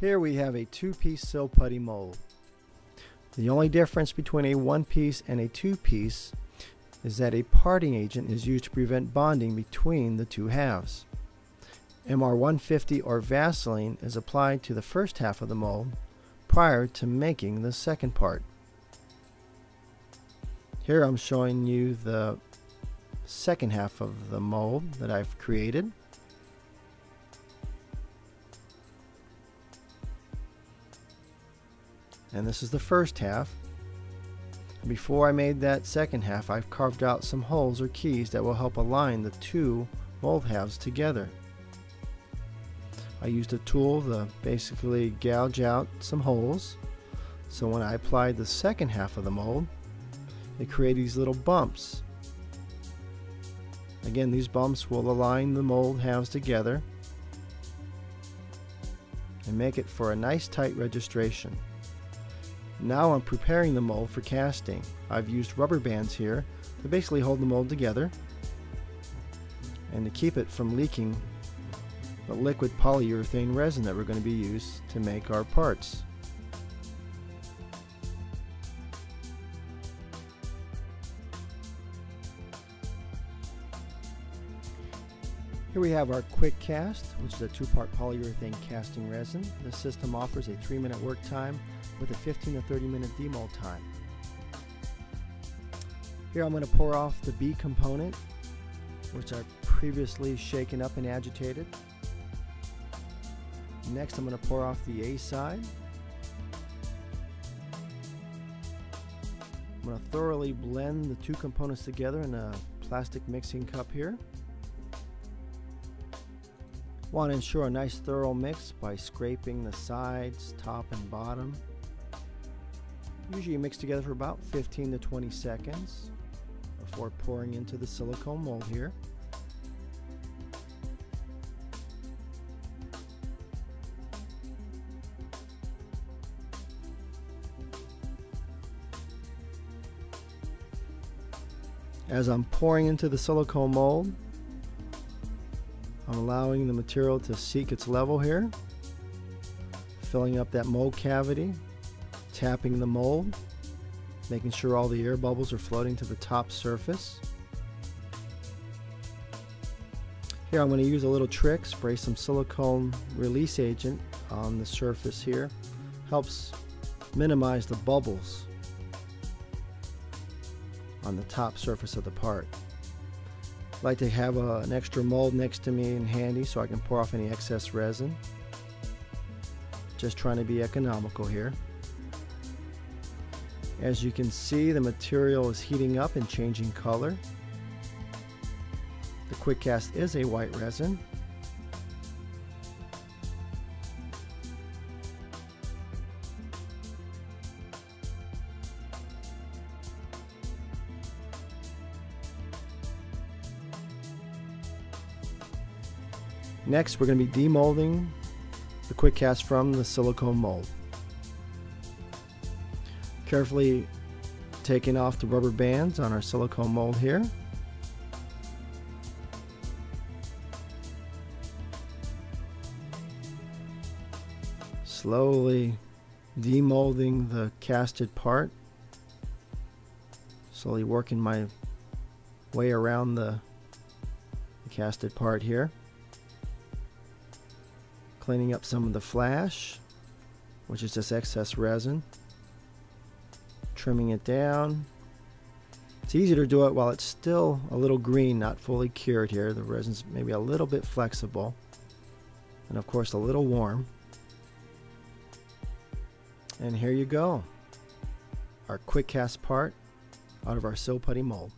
Here we have a two-piece Silputty mold. The only difference between a one-piece and a two-piece is that a parting agent is used to prevent bonding between the two halves. MR150 or Vaseline is applied to the first half of the mold prior to making the second part. Here I'm showing you the second half of the mold that I've created. And this is the first half. Before I made that second half, I've carved out some holes or keys that will help align the two mold halves together. I used a tool to basically gouge out some holes. So when I applied the second half of the mold, it created these little bumps. Again, these bumps will align the mold halves together and make it for a nice tight registration. Now I'm preparing the mold for casting. I've used rubber bands here to basically hold the mold together and to keep it from leaking the liquid polyurethane resin that we're going to be used to make our parts. Here we have our Quickcast, which is a two-part polyurethane casting resin. This system offers a 3-minute work time with a 15 to 30 minute demold time. Here I'm going to pour off the B component, which I've previously shaken up and agitated. Next I'm going to pour off the A side. I'm going to thoroughly blend the two components together in a plastic mixing cup here. Want to ensure a nice thorough mix by scraping the sides, top and bottom. Usually you mix together for about 15 to 20 seconds before pouring into the silicone mold here. As I'm pouring into the silicone mold, I'm allowing the material to seek its level here, filling up that mold cavity, tapping the mold, making sure all the air bubbles are floating to the top surface. Here I'm going to use a little trick, spray some silicone release agent on the surface here. Helps minimize the bubbles on the top surface of the part I like to have a, an extra mold next to me and handy so I can pour off any excess resin. Just trying to be economical here. As you can see the material is heating up and changing color. The Quickcast is a white resin Next, we're going to be demolding the Quickcast from the silicone mold. Carefully taking off the rubber bands on our silicone mold here. Slowly demolding the casted part. Slowly working my way around the, the casted part here cleaning up some of the flash, which is just excess resin. Trimming it down. It's easier to do it while it's still a little green, not fully cured here. The resin's maybe a little bit flexible. And of course a little warm. And here you go. Our Quickcast part out of our Silputty mold.